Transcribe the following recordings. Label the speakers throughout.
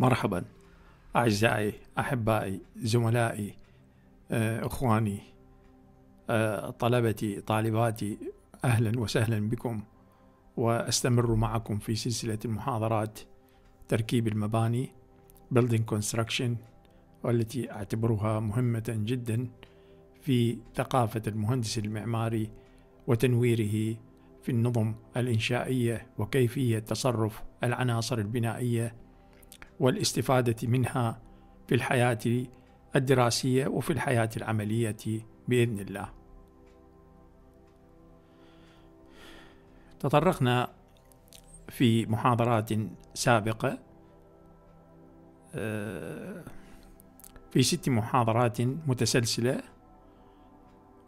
Speaker 1: مرحبا. أعزائي أحبائي زملائي آه، إخواني آه، طلبتي طالباتي أهلا وسهلا بكم. وأستمر معكم في سلسلة المحاضرات تركيب المباني Building Construction والتي أعتبرها مهمة جدا في ثقافة المهندس المعماري وتنويره في النظم الإنشائية وكيفية تصرف العناصر البنائية والاستفادة منها في الحياة الدراسية وفي الحياة العملية بإذن الله. تطرقنا في محاضرات سابقة آه، في ست محاضرات متسلسلة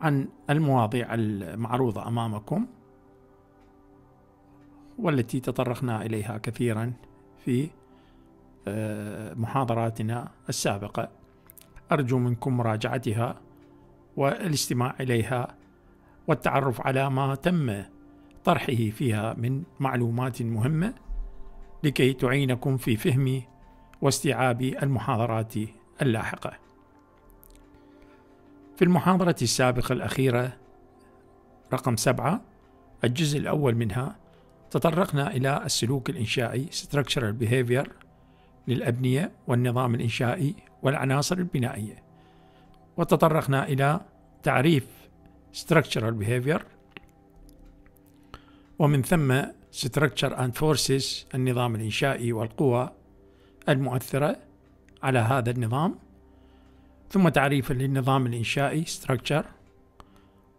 Speaker 1: عن المواضيع المعروضة أمامكم والتي تطرقنا إليها كثيرا في محاضراتنا السابقة أرجو منكم مراجعتها والاستماع إليها والتعرف على ما تم طرحه فيها من معلومات مهمة لكي تعينكم في فهم واستيعاب المحاضرات اللاحقة. في المحاضرة السابقة الأخيرة رقم سبعة الجزء الأول منها تطرقنا إلى السلوك الإنشائي Structural Behavior للأبنية والنظام الإنشائي والعناصر البنائية. وتطرقنا إلى تعريف Structural Behavior ومن ثم Structure and Forces النظام الإنشائي والقوى المؤثرة على هذا النظام. ثم تعريفا للنظام الإنشائي Structure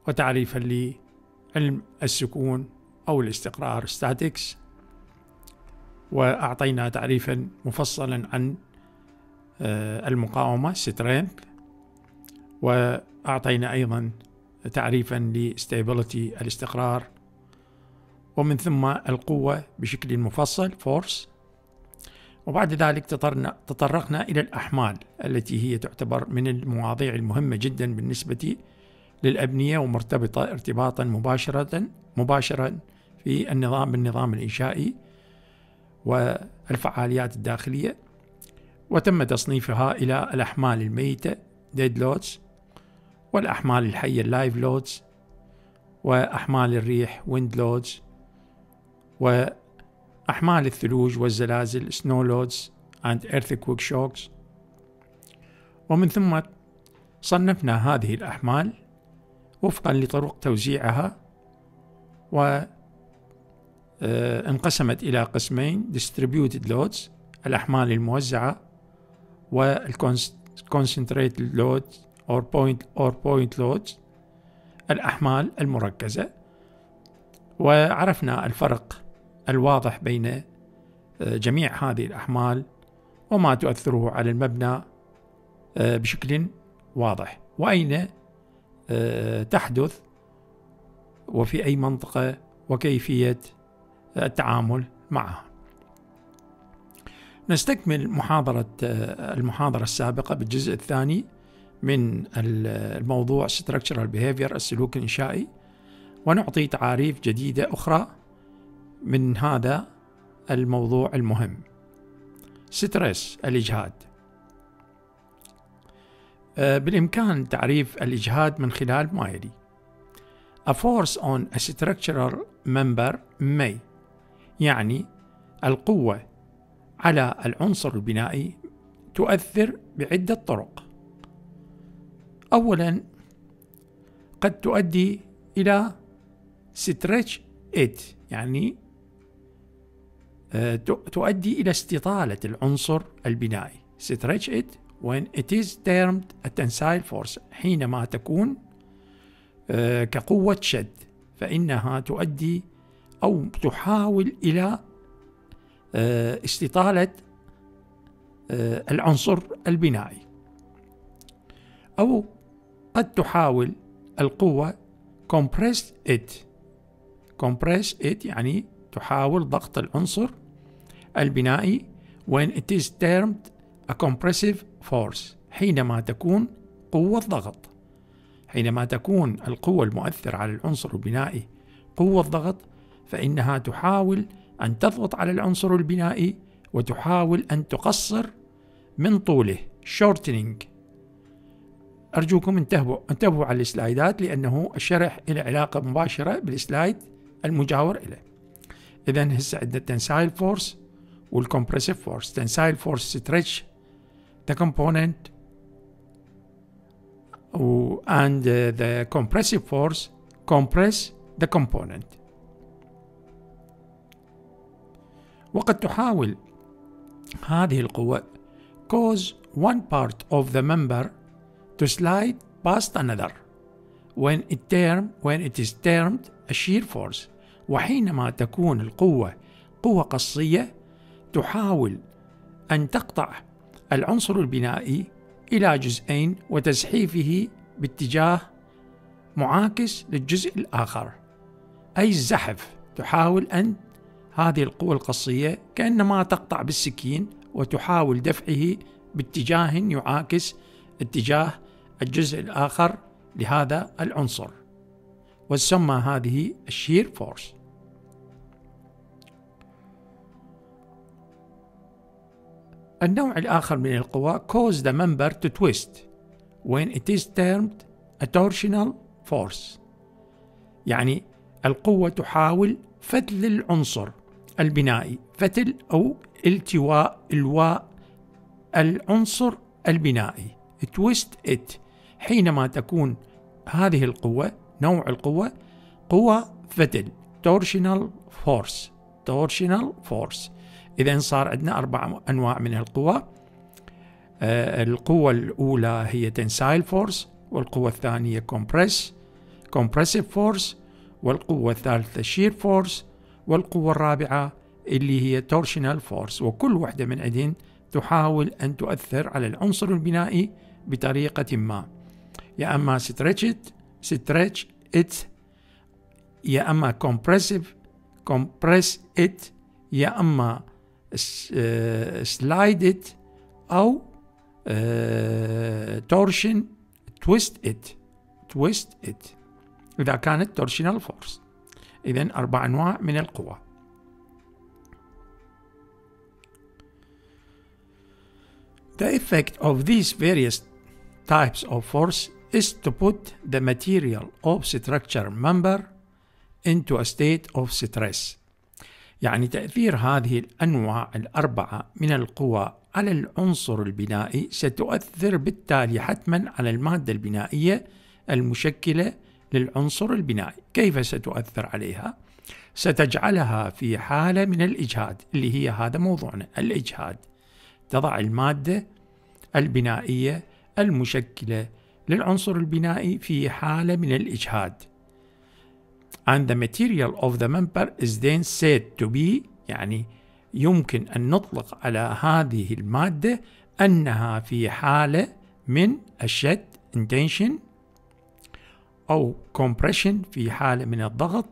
Speaker 1: وتعريفا لعلم السكون أو الاستقرار Statics. وأعطينا تعريفا مفصلا عن آه، المقاومة strength وأعطينا أيضا تعريفا لستابيليتي الاستقرار. ومن ثم القوة بشكل مفصل force وبعد ذلك تطرقنا إلى الأحمال التي هي تعتبر من المواضيع المهمة جدا بالنسبة للأبنية ومرتبطة ارتباطا مباشرة مباشرا في النظام بالنظام الإنشائي. والفعاليات الداخلية وتم تصنيفها إلى الأحمال الميتة dead loads والأحمال الحية live loads وأحمال الريح wind loads وأحمال الثلوج والزلازل snow loads and earthquake shocks. ومن ثم صنفنا هذه الأحمال وفقا لطرق توزيعها و انقسمت إلى قسمين distributed loads الأحمال الموزعة والconcentrated loads or point or point loads الأحمال المركزة وعرفنا الفرق الواضح بين آه، جميع هذه الأحمال وما تؤثره على المبنى آه، بشكل واضح. وأين تحدث وفي أي منطقة وكيفية التعامل معها. نستكمل محاضرة المحاضرة السابقة بالجزء الثاني من الموضوع Structural Behavior السلوك الإنشائي. ونعطي تعاريف جديدة أخرى من هذا الموضوع المهم. ستريس الإجهاد. بالإمكان تعريف الإجهاد من خلال ما يلي A force on a structural member may. يعني القوة على العنصر البنائي تؤثر بعدة طرق. أولا قد تؤدي إلى stretch it يعني آه، تؤدي إلى استطالة العنصر البنائي stretch it when it is termed a tensile force حينما تكون آه، كقوة شد فإنها تؤدي أو تحاول إلى آه، استطالة آه، العنصر البنائي. أو قد تحاول القوة compress it. compress it يعني تحاول ضغط العنصر البنائي when it is termed a compressive force حينما تكون قوة ضغط حينما تكون القوة المؤثرة على العنصر البنائي قوة ضغط فإنها تحاول أن تضغط على العنصر البنائي وتحاول أن تقصر من طوله. Shortening. أرجوكم انتبهوا انتبهوا على السلايدات لأنه الشرح له علاقة مباشرة بال slide المجاور إليه. إذا هسه عندنا tensile force وال compressive force tensile force stretch the component and the compressive force compress the component. وقد تحاول هذه القوة. Cause one part of the member to slide past another. When it term when it is termed a shear force. وحينما تكون القوة قوة قصية تحاول أن تقطع العنصر البنائي إلى جزئين وتزحيفه باتجاه معاكس للجزء الآخر. أي الزحف تحاول أن هذه القوة القصية كأنما تقطع بالسكين وتحاول دفعه باتجاه يعاكس اتجاه الجزء الآخر لهذا العنصر. وتسمى هذه ال shear force. النوع الآخر من القوى cause the member to twist when it is termed a torsional force. يعني القوة تحاول فتل العنصر البنائي فتل أو التواء الواء العنصر البنائي twist it حينما تكون هذه القوة نوع القوة قوة فتل torsional force torsional force. إذا صار عندنا أربع أنواع من القوى. آه القوة الأولى هي tensile force والقوة الثانية compress compressive force والقوة الثالثة shear force والقوة الرابعة اللي هي torsional force وكل وحدة من عدهن تحاول أن تؤثر على العنصر البنائي بطريقة ما. يا أما stretch ستريتش إت يا أما compressive compress it يا أما slide it آه، أو torsion twist it twist it. إذا كانت torsional force إذا أربع أنواع من القوى The effect of these various types of force is to put the material of structure member into a state of stress. يعني تأثير هذه الأنواع الأربعة من القوى على العنصر البنائي ستؤثر بالتالي حتما على المادة البنائية المشكلة للعنصر البنائي. كيف ستؤثر عليها؟ ستجعلها في حالة من الإجهاد اللي هي هذا موضوعنا الإجهاد. تضع المادة البنائية المشكلة للعنصر البنائي في حالة من الإجهاد. And the material of the member is then said to be يعني يمكن أن نطلق على هذه المادة أنها في حالة من الشد intention أو compression في حالة من الضغط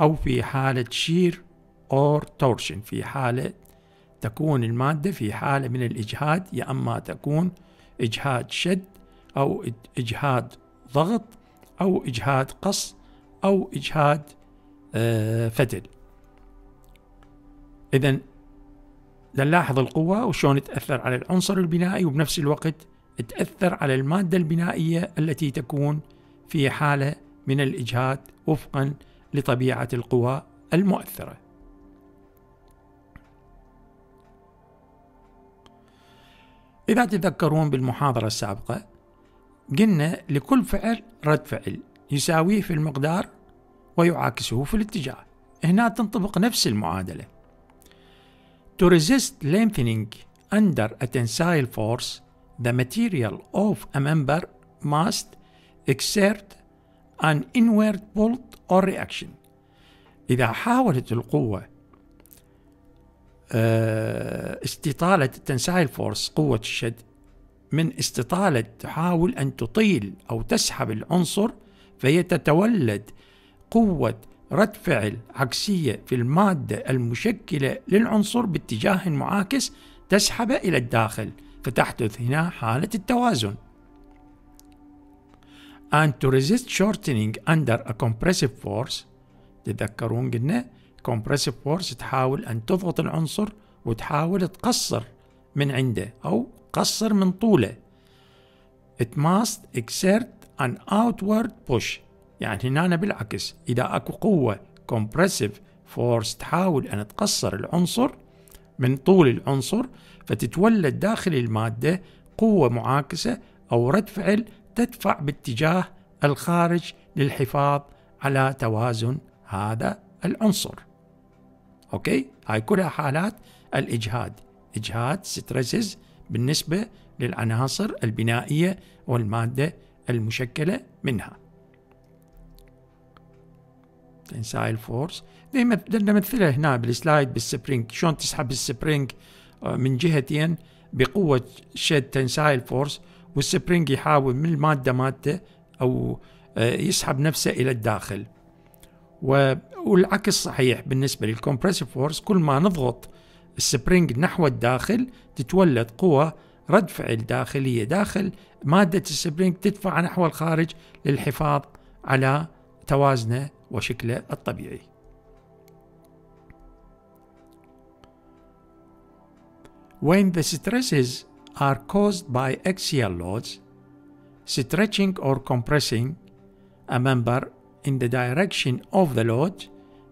Speaker 1: أو في حالة shear or torsion في حالة تكون المادة في حالة من الإجهاد يا أما تكون إجهاد شد أو إجهاد ضغط أو إجهاد قص أو إجهاد آه، فتل. إذا نلاحظ القوة وشون تأثر على العنصر البنائي وبنفس الوقت تأثر على المادة البنائية التي تكون في حالة من الإجهاد وفقا لطبيعة القوى المؤثرة. إذا تذكرون بالمحاضرة السابقة قلنا لكل فعل رد فعل يساويه في المقدار ويعاكسه في الاتجاه. هنا تنطبق نفس المعادلة. To resist lengthening under a tensile force the material of a member must exert an inward pull or reaction إذا حاولت القوة آه، استطالة التنسايل فورس قوة الشد من استطالة تحاول أن تطيل أو تسحب العنصر فهي تتولد قوة رد فعل عكسية في المادة المشكلة للعنصر باتجاه معاكس تسحبه إلى الداخل فتحدث هنا حالة التوازن. And to resist shortening under a compressive force تتذكرون قلنا compressive force تحاول أن تضغط العنصر وتحاول تقصر من عنده أو قصر من طوله. It must exert an outward push. يعني هنا بالعكس إذا أكو قوة compressive force تحاول أن تقصر العنصر من طول العنصر فتتولد داخل المادة قوة معاكسة أو رد فعل تدفع باتجاه الخارج للحفاظ على توازن هذا العنصر. أوكي؟ هاي كلها حالات الإجهاد، إجهاد stresses بالنسبة للعناصر البنائية والمادة المشكلة منها. tensile force نمثلها هنا بال slide بال spring شلون تسحب ال spring آه، من جهتين بقوة شد tensile force وال spring يحاول من المادة مادة أو آه، يسحب نفسه إلى الداخل. والعكس صحيح بالنسبة لل compressive force كل ما نضغط ال spring نحو الداخل تتولد قوة رد فعل داخلية داخل مادة ال spring تدفع نحو الخارج للحفاظ على توازنه وشكله الطبيعي. When the stresses are caused by axial loads, stretching or compressing a member in the direction of the load,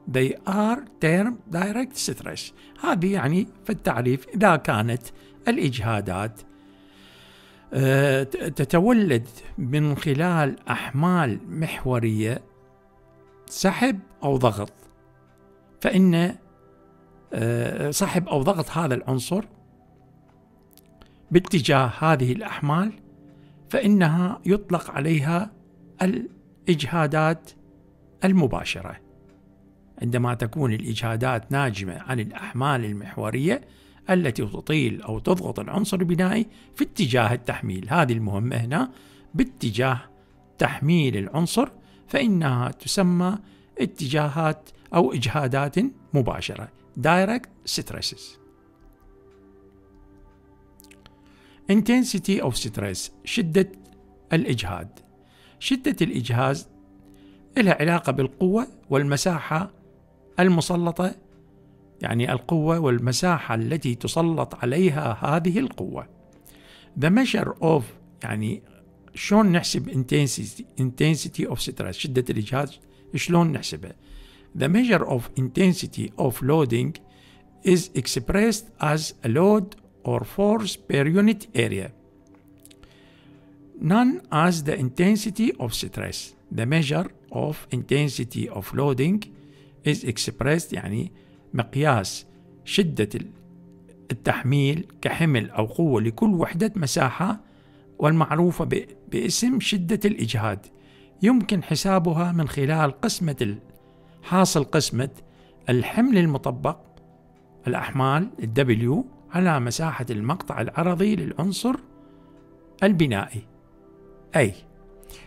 Speaker 1: they are termed direct stress. هذه يعني في التعريف إذا كانت الإجهادات تتولد من خلال أحمال محورية سحب أو ضغط فإن سحب أو ضغط هذا العنصر باتجاه هذه الأحمال فإنها يطلق عليها الإجهادات المباشرة. عندما تكون الإجهادات ناجمة عن الأحمال المحورية التي تطيل أو تضغط العنصر البنائي في اتجاه التحميل. هذه المهمة هنا. باتجاه تحميل العنصر فإنها تسمى اتجاهات أو إجهادات مباشرة. Direct stresses intensity of stress شدة الإجهاد. شدة الإجهاد لها علاقة بالقوة والمساحة المسلطة يعني القوة والمساحة التي تسلط عليها هذه القوة. The measure of يعني شلون نحسب intensity intensity of stress شدة الإجهاد شلون نحسبها the measure of intensity of loading is expressed as a load or force per unit area. None as the intensity of stress. The measure of intensity of loading is expressed يعني مقياس شدة التحميل كحمل أو قوة لكل وحدة مساحة والمعروفة باسم شدة الإجهاد يمكن حسابها من خلال قسمة حاصل قسمة الحمل المطبق الأحمال الدبليو على مساحة المقطع العرضي للعنصر البنائي. أي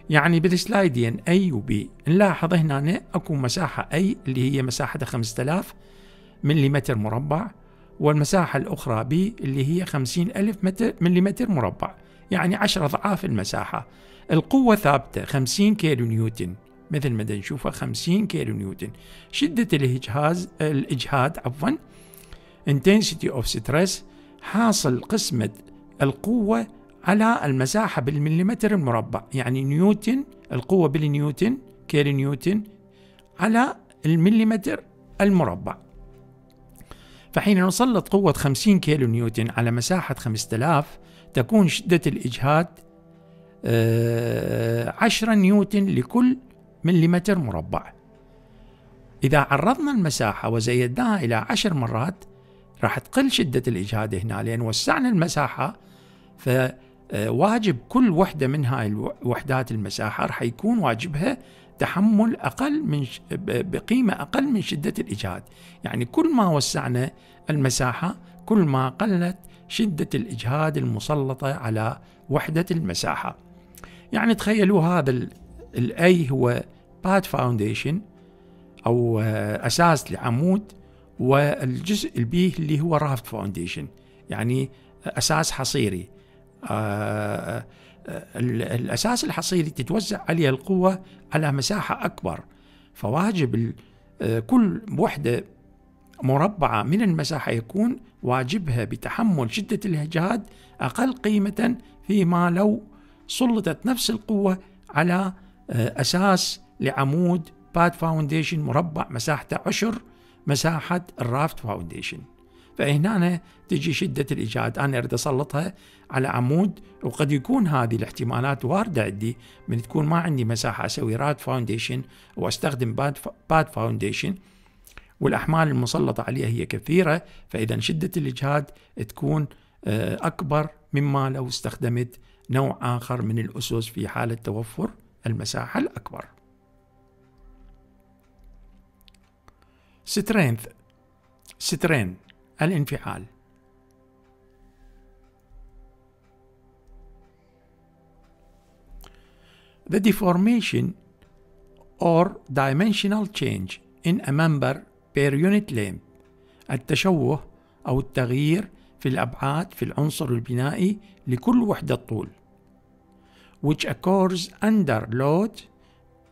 Speaker 1: يعني بالسلايدين أي وبي نلاحظ هنا أكو مساحة أي اللي هي مساحة 5000 ملم مربع والمساحة الأخرى بي اللي هي 50 ألف ملم مربع. يعني 10 أضعاف المساحة. القوة ثابتة 50 كيلو نيوتن مثل ما نشوفها 50 كيلو نيوتن شدة الإجهاز الإجهاد عفوا. Intensity of stress حاصل قسمة القوة على المساحة بالمليمتر المربع يعني نيوتن القوة بالنيوتن كيلو نيوتن على المليمتر المربع. فحين نسلط قوة 50 كيلو نيوتن على مساحة 5000 تكون شدة الإجهاد 10 آه، نيوتن لكل مليمتر مربع. إذا عرضنا المساحة وزيدناها إلى 10 مرات راح تقل شدة الإجهاد هنا لأن وسعنا المساحة فواجب كل وحدة من هاي الوحدات المساحة راح يكون واجبها تحمل أقل من بقيمة أقل من شدة الإجهاد. يعني كل ما وسعنا المساحة كل ما قلت شدة الإجهاد المسلطة على وحدة المساحة. يعني تخيلوا هذا ال A هو pad foundation أو أساس لعمود والجزء ال B اللي هو raft foundation يعني أساس حصيري. آه، آه، الأساس الحصيري تتوزع عليه القوة على مساحة أكبر. فواجب آه، كل وحدة مربعة من المساحة يكون واجبها بتحمل شدة الإجهاد أقل قيمة فيما لو سلطت نفس القوة على أساس لعمود pad foundation مربع مساحته عشر مساحة ال raft foundation. فهنا تجي شدة الإجهاد. أنا أريد أسلطها على عمود وقد يكون هذه الاحتمالات واردة عندي من تكون ما عندي مساحة أسوي raft foundation وأستخدم pad, pad foundation. والأحمال المسلطة عليها هي كثيرة فإذا شدة الإجهاد تكون آه، أكبر مما لو استخدمت نوع آخر من الأسس في حالة توفر المساحة الأكبر. strength strain الانفعال The deformation or dimensional change in a member per unit length التشوه أو التغيير في الأبعاد في العنصر البنائي لكل وحدة طول which occurs under load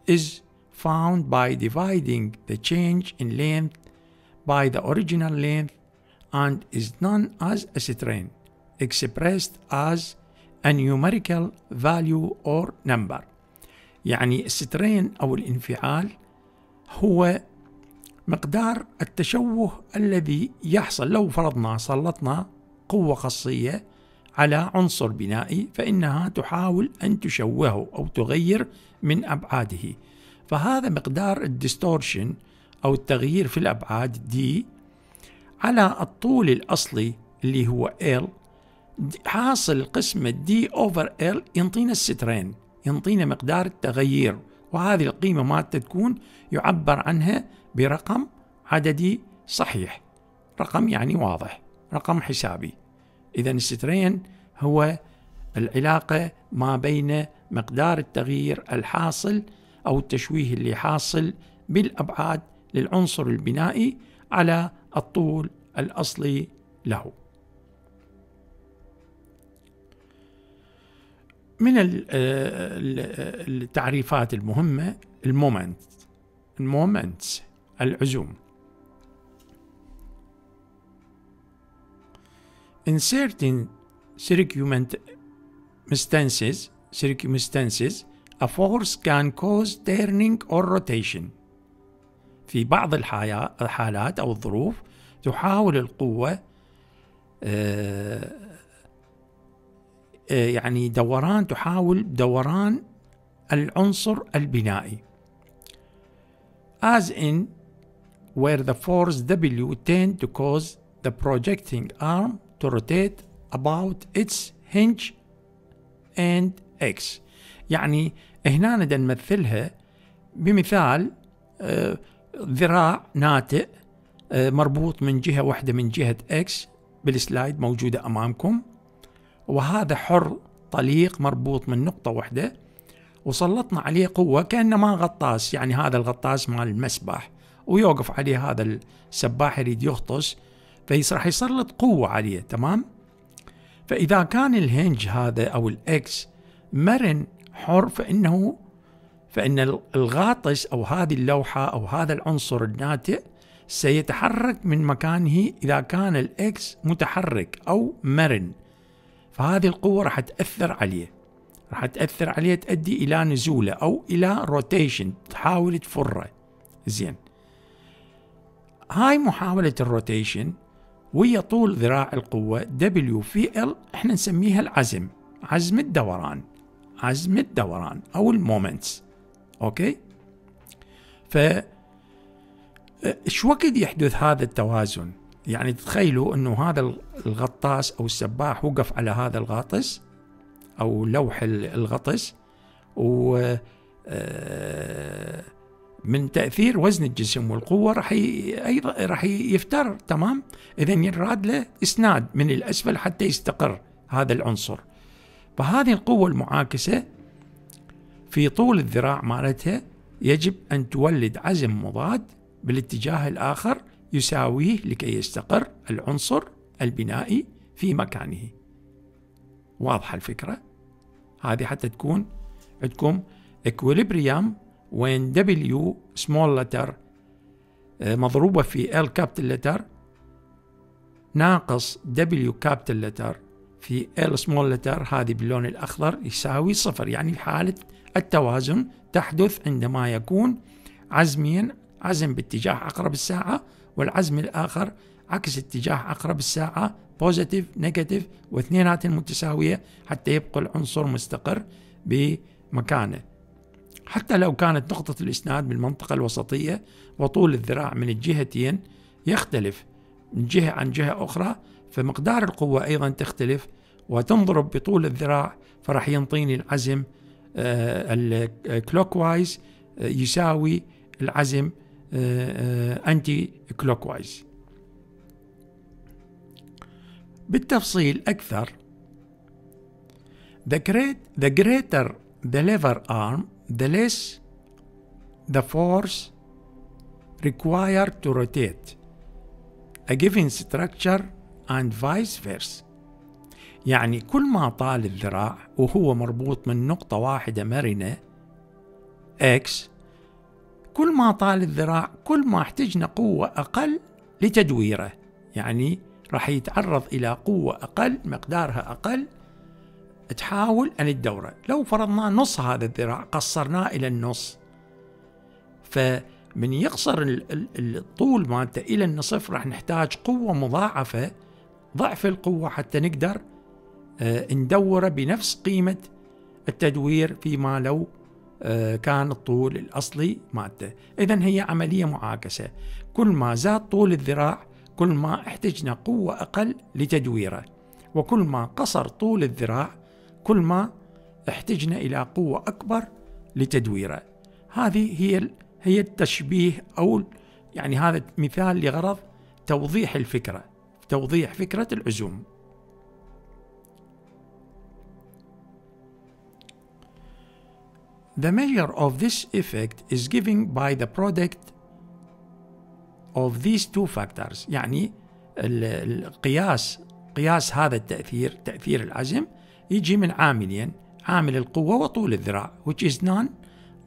Speaker 1: is found by dividing the change in length by the original length and is known as a strain expressed as a numerical value or number. يعني السترين أو الانفعال هو مقدار التشوه الذي يحصل لو فرضنا سلطنا قوة خاصية على عنصر بنائي فإنها تحاول أن تشوهه أو تغير من أبعاده. فهذا مقدار ال distortion أو التغيير في الأبعاد D على الطول الأصلي اللي هو L. حاصل قسمة D over L ينطينا ال strain ينطينا مقدار التغيير وهذه القيمة ما تكون يعبر عنها برقم عددي صحيح. رقم يعني واضح رقم حسابي. إذا السترين هو العلاقة ما بين مقدار التغيير الحاصل أو التشويه اللي حاصل بالأبعاد للعنصر البنائي على الطول الأصلي له. من التعريفات المهمة المومنت المومنت العزوم. In certain circumstances, circumstances, a force can cause turning or rotation. في بعض الحالات أو الظروف تحاول القوة آه، آه، يعني دوران تحاول دوران العنصر البنائي as in where the force W tend to cause the projecting arm to rotate about its hinge and X يعني هنا نمثلها بمثال آه، ذراع ناتئ آه، مربوط من جهة واحدة من جهة X بالسلايد موجودة أمامكم. وهذا حر طليق مربوط من نقطة واحدة. وسلطنا عليه قوة كأنما غطاس يعني هذا الغطاس مال المسبح. ويوقف عليه هذا السباح يريد يغطس فراح يسلط قوة عليه تمام؟ فإذا كان الهنج هذا أو الإكس مرن حر فإنه فإن الغاطس أو هذه اللوحة أو هذا العنصر الناتئ سيتحرك من مكانه إذا كان ال X متحرك أو مرن. فهذه القوة راح تأثر عليه. راح تأثر عليه تؤدي إلى نزولة أو إلى rotation تحاول تفره. زين. هاي محاولة ال rotation ويا طول ذراع القوة W في L إحنا نسميها العزم عزم الدوران. عزم الدوران أو ال moments أوكي؟ ف إيش وقت يحدث هذا التوازن؟ يعني تخيلوا إنه هذا الغطاس أو السباح وقف على هذا الغاطس أو لوح الغطس و آه، من تأثير وزن الجسم والقوة راح أيضا راح يفتر تمام؟ اذا يراد له إسناد من الأسفل حتى يستقر هذا العنصر. فهذه القوة المعاكسة في طول الذراع مالتها يجب أن تولد عزم مضاد بالاتجاه الآخر يساويه لكي يستقر العنصر البنائي في مكانه. واضحة الفكرة؟ هذه حتى تكون عندكم equilibrium when W small letter آه، مضروبة في L capital letter ناقص W capital letter. في L small letter هذه باللون الأخضر يساوي صفر يعني حالة التوازن تحدث عندما يكون عزمين عزم باتجاه عقرب الساعة والعزم الآخر عكس اتجاه عقرب الساعة positive negative واثنينات متساوية حتى يبقى العنصر مستقر بمكانه. حتى لو كانت نقطة الإسناد بالمنطقة الوسطية وطول الذراع من الجهتين يختلف من جهة عن جهة أخرى فمقدار القوة أيضا تختلف وتنضرب بطول الذراع فراح ينطيني العزم ال clockwise آه، آه، يساوي العزم anticlockwise بالتفصيل أكثر the, great, the greater the lever arm the less the force required to rotate. A given structure and vice versa. يعني كل ما طال الذراع وهو مربوط من نقطة واحدة مرنة X كل ما طال الذراع كل ما احتجنا قوة أقل لتدويره. يعني راح يتعرض إلى قوة أقل مقدارها أقل تحاول أن تدوره. لو فرضنا نص هذا الذراع قصرناه إلى النص فمن يقصر الطول مالته إلى النصف راح نحتاج قوة مضاعفة ضعف القوة حتى نقدر آه، ندوره بنفس قيمة التدوير فيما لو آه، كان الطول الأصلي مالته إذا هي عملية معاكسة. كل ما زاد طول الذراع كل ما احتجنا قوة أقل لتدويره. وكل ما قصر طول الذراع كل ما احتجنا إلى قوة أكبر لتدويره. هذه هي هي التشبيه أو يعني هذا مثال لغرض توضيح الفكرة. توضيح فكرة العزوم The measure of this effect is given by the product of these two factors يعني القياس قياس هذا التأثير تأثير العزم يجي من عاملين عامل القوة وطول الذراع which is known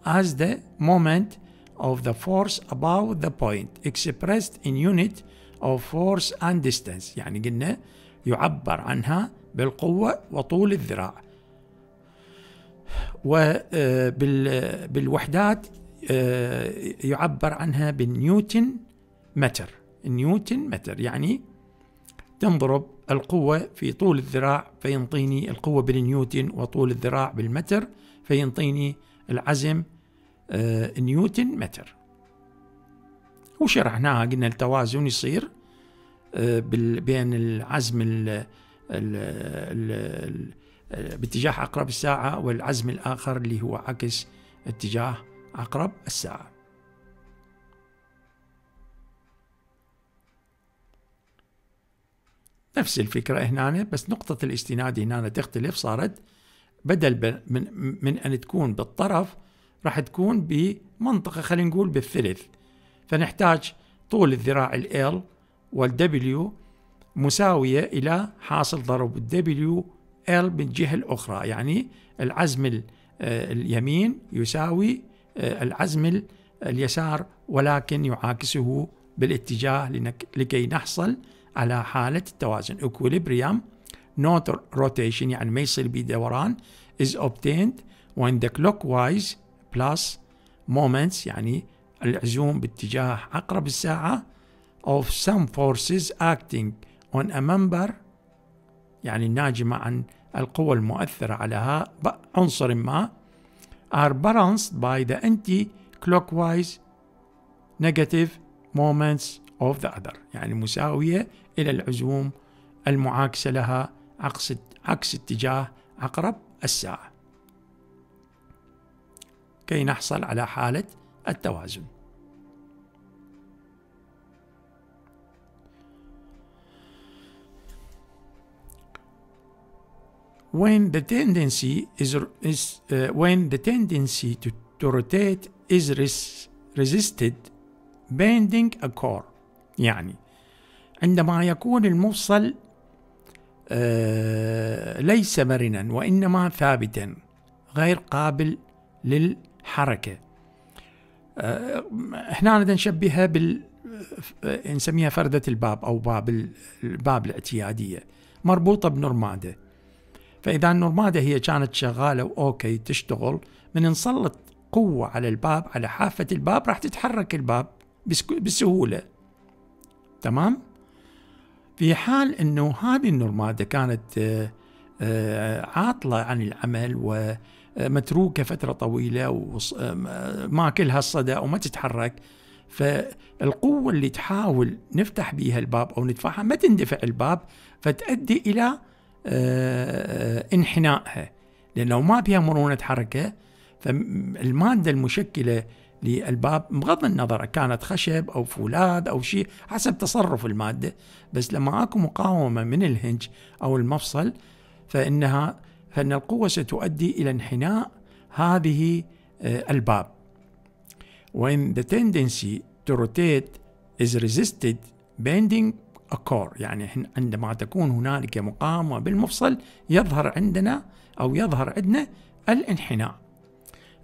Speaker 1: as the moment of the force above the point expressed in unit of force and distance. يعني قلنا يعبر عنها بالقوة وطول الذراع. وبالوحدات يعبر عنها بالنيوتن متر. نيوتن متر يعني تنضرب القوة في طول الذراع فينطيني القوة بالنيوتن وطول الذراع بالمتر فينطيني العزم آه، نيوتن متر. وشرحناها قلنا التوازن يصير آه، بين العزم ال ال باتجاه عقرب الساعة والعزم الآخر اللي هو عكس اتجاه عقرب الساعة. نفس الفكرة هنا بس نقطة الاستناد هنا تختلف. صارت بدل من, من أن تكون بالطرف راح تكون بمنطقة خلينا نقول بالثلث. فنحتاج طول الذراع ال والدبليو مساوية إلى حاصل ضرب الدبليو ال بالجهة الأخرى يعني العزم آه، اليمين يساوي آه، العزم اليسار ولكن يعاكسه بالاتجاه لكي نحصل على حالة التوازن. Equilibrium not rotation يعني ما يصير بدوران is obtained when the clockwise plus moments يعني العزوم باتجاه عقرب الساعة of some forces acting on a member يعني الناجمة عن القوة المؤثرة على عنصر ما are balanced by the anti-clockwise negative moments of the other. يعني مساوية إلى العزوم المعاكسة لها عكس عكس اتجاه عقرب الساعة. كي نحصل على حالة التوازن. When the tendency is, is uh, when the tendency to, to rotate is res, resisted bending a core يعني. عندما يكون المفصل آه ليس مرنا وإنما ثابتا غير قابل للحركة. آه هنا نشبهها بال نسميها فردة الباب أو باب الباب الاعتيادية. مربوطة بنرمادة فإذا النرمادة هي كانت شغالة وأوكي تشتغل من نسلط قوة على الباب على حافة الباب راح تتحرك الباب بسهولة. تمام؟ في حال أنه هذه النرمادة كانت آه، آه، عاطلة عن العمل ومتروكة فترة طويلة وماكلها الصدى وما تتحرك فالقوة اللي تحاول نفتح بها الباب أو ندفعها ما تندفع الباب فتؤدي إلى آه، انحنائها. لأنه ما فيها مرونة حركة فالمادة المشكلة للباب بغض النظر كانت خشب أو فولاذ أو شيء حسب تصرف المادة. بس لما أكو مقاومة من الهنج أو المفصل فإنها فإن القوة ستؤدي إلى انحناء هذه آه، الباب. When the tendency to rotate is resisted bending occur يعني عندما تكون هنالك مقاومة بالمفصل يظهر عندنا أو يظهر عندنا الانحناء.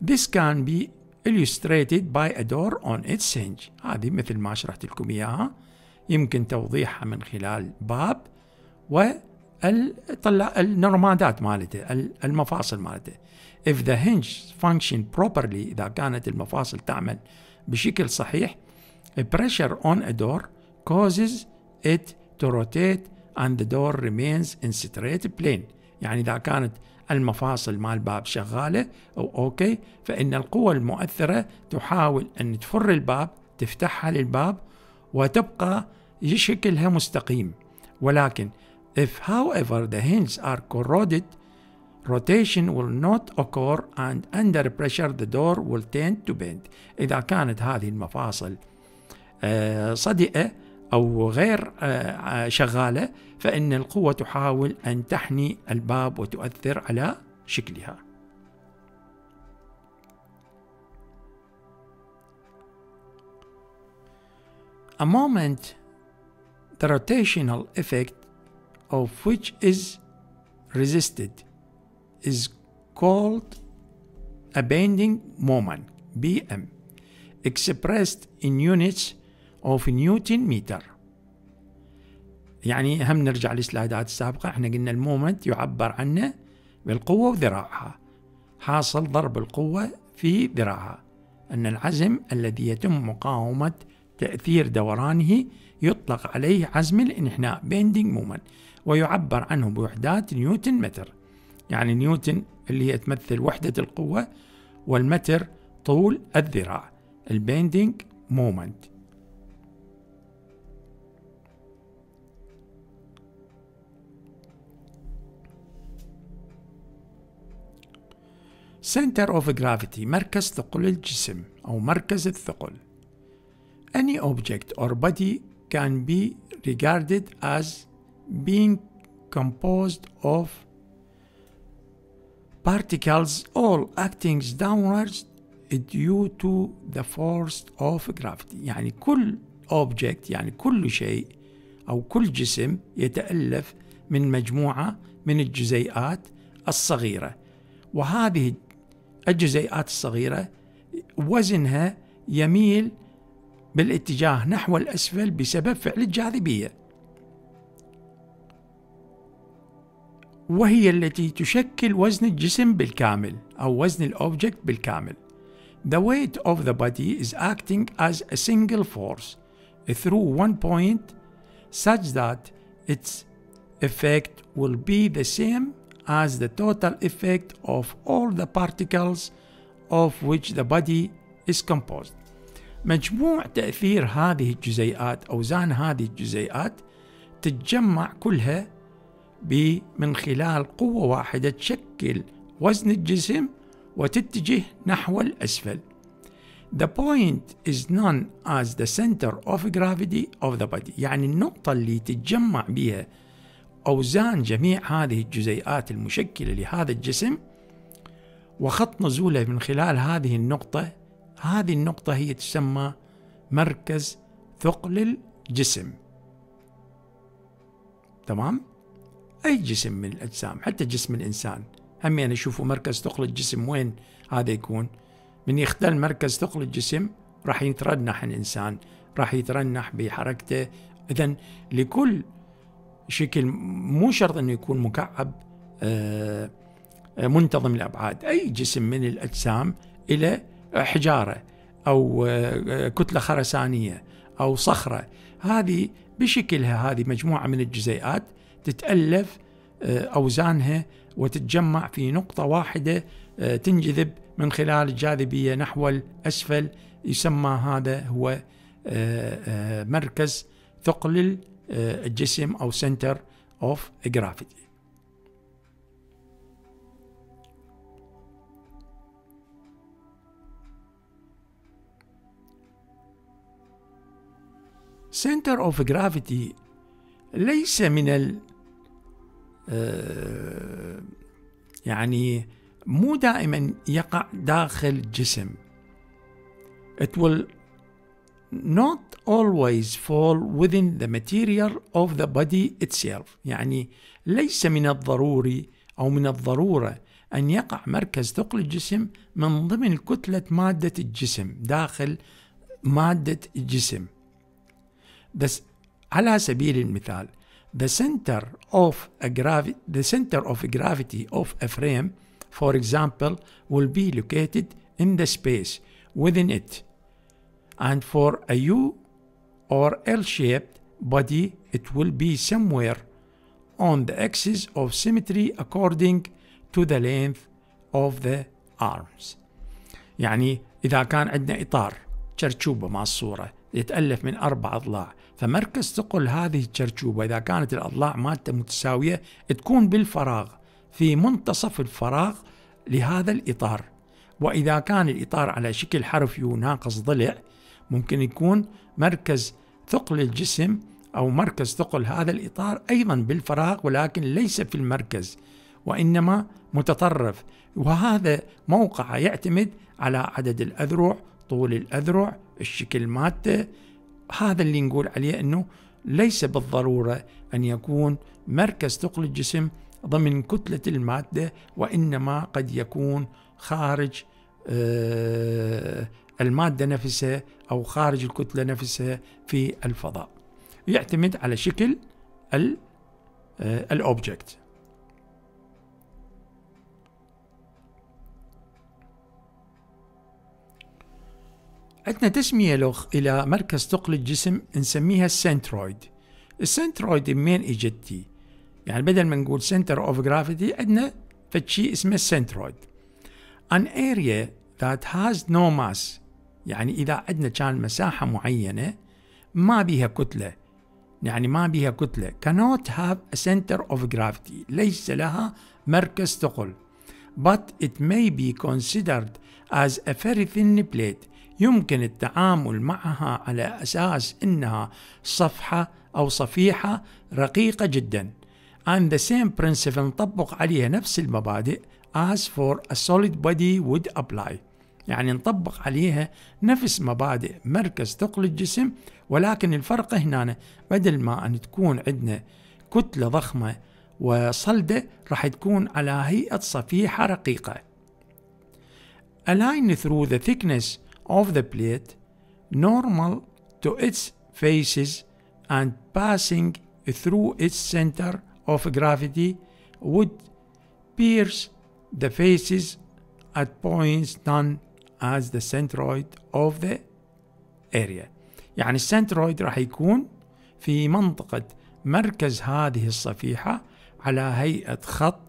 Speaker 1: This can be illustrated by a door on its hinge. هذه مثل ما شرحت لكم إياها. يمكن توضيحها من خلال باب و النرمادات مالته المفاصل مالته. If the hinge function properly إذا كانت المفاصل تعمل بشكل صحيح pressure on a door causes it to rotate and the door remains in straight plane يعني إذا كانت المفاصل مال الباب شغالة أو أوكي فإن القوة المؤثرة تحاول أن تفر الباب تفتحها للباب وتبقى شكلها مستقيم ولكن if however the hinges are corroded rotation will not occur and under pressure the door will tend to bend إذا كانت هذه المفاصل صدئة أو غير شغالة فإن القوة تحاول أن تحني الباب وتؤثر على شكلها A moment the rotational effect of which is resisted is called a bending moment BM expressed in units of Newton meter يعني هم نرجع للسلايدات السابقة إحنا قلنا ال moment يعبر عنه بالقوة وذراعها حاصل ضرب القوة في ذراعها أن العزم الذي يتم مقاومة تأثير دورانه يطلق عليه عزم الإنحناء bending moment ويعبر عنه بوحدات نيوتن متر. يعني نيوتن اللي هي تمثل وحدة القوة والمتر طول الذراع. ال bending مومنت. Center of Gravity مركز ثقل الجسم أو مركز الثقل Any object or body can be regarded as being composed of particles all acting downwards due to the force of gravity يعني كل object يعني كل شيء أو كل جسم يتألف من مجموعة من الجزيئات الصغيرة وهذه الجزيئات الصغيرة وزنها يميل بالاتجاه نحو الأسفل بسبب فعل الجاذبية وهي التي تشكل وزن الجسم بالكامل أو وزن الأوبجكت بالكامل. The weight of the body is acting as a single force through one point such that its effect will be the same as the total effect of all the particles of which the body is composed. مجموع تأثير هذه الجزيئات أوزان هذه الجزيئات تتجمع كلها من خلال قوة واحدة تشكل وزن الجسم وتتجه نحو الأسفل. The point is known as the center of gravity of the body يعني النقطة اللي تتجمع بها أوزان جميع هذه الجزيئات المشكلة لهذا الجسم وخط نزوله من خلال هذه النقطة هذه النقطة هي تسمى مركز ثقل الجسم. تمام؟ أي جسم من الأجسام؟ حتى جسم الإنسان. هم يعني شوفوا مركز ثقل الجسم وين هذا يكون؟ من يختل مركز ثقل الجسم راح يتردنح الإنسان راح يترنح بحركته. إذا لكل شكل مو شرط أنه يكون مكعب آه، منتظم الأبعاد أي جسم من الأجسام إلى حجارة أو آه، كتلة خرسانية أو صخرة. هذه بشكلها هذه مجموعة من الجزيئات تتألف آه، أوزانها وتتجمع في نقطة واحدة تنجذب من خلال الجاذبية نحو الأسفل. يسمى هذا هو مركز ثقل الجسم أو center of gravity. Center of gravity ليس من ال آه، يعني مو دائما يقع داخل الجسم. It will not always fall within the material of the body itself يعني ليس من الضروري أو من الضرورة أن يقع مركز ثقل الجسم من ضمن كتلة مادة الجسم داخل مادة الجسم بس على سبيل المثال the center of a gravity the center of gravity of a frame for example will be located in the space within it and for a U or L-shaped body it will be somewhere on the axis of symmetry according to the length of the arms. يعني إذا كان عندنا إطار شرشوبة مع الصورة يتألف من أربع أضلاع فمركز ثقل هذه الشرشوبة إذا كانت الأضلاع مالته متساوية تكون بالفراغ في منتصف الفراغ لهذا الإطار. وإذا كان الإطار على شكل حرف يو ناقص ضلع ممكن يكون مركز ثقل الجسم أو مركز ثقل هذا الإطار أيضا بالفراغ ولكن ليس في المركز وإنما متطرف. وهذا موقع يعتمد على عدد الأذرع طول الأذرع الشكل مالته هذا اللي نقول عليه أنه ليس بالضرورة أن يكون مركز ثقل الجسم ضمن كتلة المادة وإنما قد يكون خارج آه المادة نفسها أو خارج الكتلة نفسها في الفضاء. يعتمد على شكل ال object آه، عندنا تسمية لغ إلى مركز ثقل الجسم نسميها ال centroid ال centroid منين اجتي؟ يعني بدل ما نقول center of gravity عندنا فد شي اسمه ال centroid an area that has no mass. يعني إذا عندنا كان مساحة معينة ما بيها كتلة. يعني ما بيها كتلة. Cannot have a center of gravity. ليس لها مركز ثقل. But it may be considered as a very thin plate. يمكن التعامل معها على أساس أنها صفحة أو صفيحة رقيقة جدا. And the same principle نطبق عليها نفس المبادئ as for a solid body would apply. يعني نطبق عليها نفس مبادئ مركز ثقل الجسم ولكن الفرق هنا بدل ما أن تكون عندنا كتلة ضخمة وصلدة راح تكون على هيئة صفيحة رقيقة align through the thickness of the plate normal to its faces and passing through its center of gravity would pierce the faces at points known as the centroid of the area. يعني ال centroid راح يكون في منطقة مركز هذه الصفيحة على هيئة خط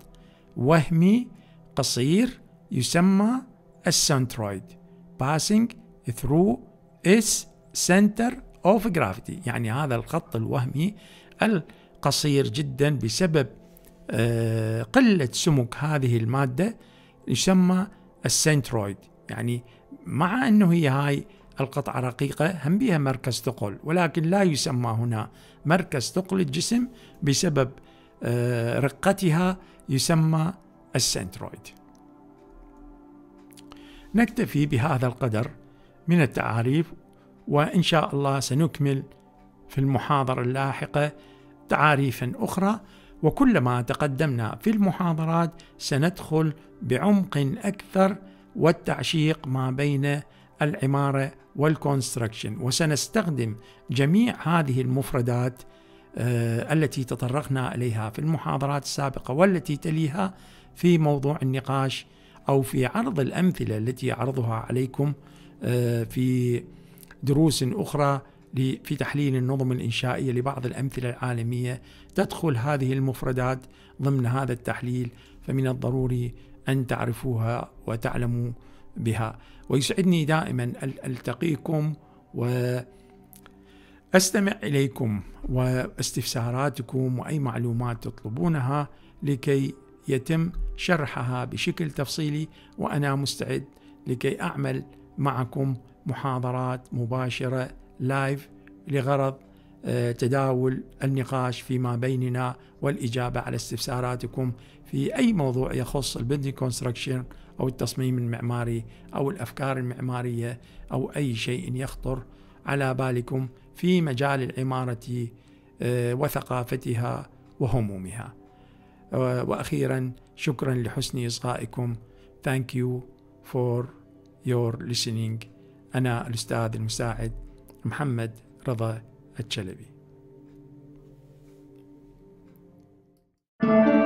Speaker 1: وهمي قصير يسمى ال centroid passing through its center of gravity. يعني هذا الخط الوهمي القصير جدا بسبب آه، قلة سمك هذه المادة يسمى ال centroid يعني مع أنه هي هاي القطعة رقيقة هم بها مركز ثقل ولكن لا يسمى هنا مركز ثقل الجسم بسبب آه، رقتها يسمى ال centroid. نكتفي بهذا القدر من التعاريف وإن شاء الله سنكمل في المحاضرة اللاحقة تعاريفا أخرى. وكلما تقدمنا في المحاضرات سندخل بعمق أكثر والتعشيق ما بين العمارة والكونستركشن وسنستخدم جميع هذه المفردات آه، التي تطرقنا إليها في المحاضرات السابقة والتي تليها في موضوع النقاش أو في عرض الأمثلة التي أعرضها عليكم آه، في دروس أخرى في تحليل النظم الإنشائية لبعض الأمثلة العالمية تدخل هذه المفردات ضمن هذا التحليل. فمن الضروري أن تعرفوها وتعلموا بها. ويسعدني دائما ألتقيكم وأستمع إليكم واستفساراتكم وأي معلومات تطلبونها لكي يتم شرحها بشكل تفصيلي وأنا مستعد لكي أعمل معكم محاضرات مباشرة live لغرض آه، تداول النقاش فيما بيننا والإجابة على استفساراتكم في أي موضوع يخص ال building construction أو التصميم المعماري أو الأفكار المعمارية أو أي شيء يخطر على بالكم في مجال العمارة آه، وثقافتها وهمومها. آه، وأخيرا شكرا لحسن إصغائكم. Thank you for your listening. أنا الأستاذ المساعد محمد رضا الشلبي thank you